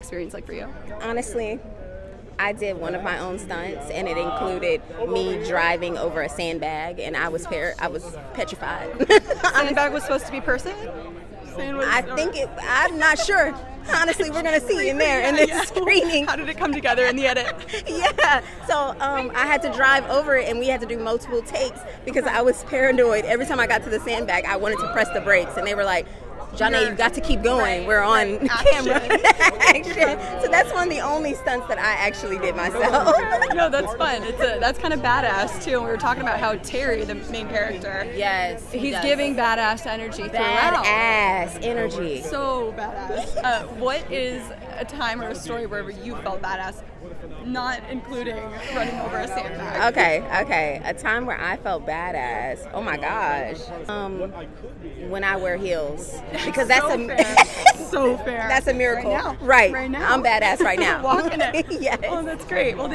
experience like for you? Honestly, I did one of my own stunts, and it included me driving over a sandbag, and I was per- I was petrified. Sandbag was supposed to be person. I think it. I'm not sure. Honestly, we're gonna see in there in this Yeah. screening. How did it come together in the edit? yeah. So um, I had to drive over it, and we had to do multiple takes because I was paranoid. Every time I got to the sandbag, I wanted to press the brakes, and they were like, "Johnny, you've got to keep going. We're on camera." Action. So that's one of the only stunts that I actually did myself. no, that's fun. It's a, that's kind of badass too. We were talking about how Terry, the main character, yes, he's does. giving badass energy throughout. badass energy. So badass. Uh, what is a time or a story where you felt badass, not including running over a sandbag? Okay, okay. A time where I felt badass. Oh my gosh. Um, when I wear heels, because that's so a fair. so fair. that's a miracle. Right now. Right. Right now. I'm badass right now. Walking it. yes. Oh, that's great. Well,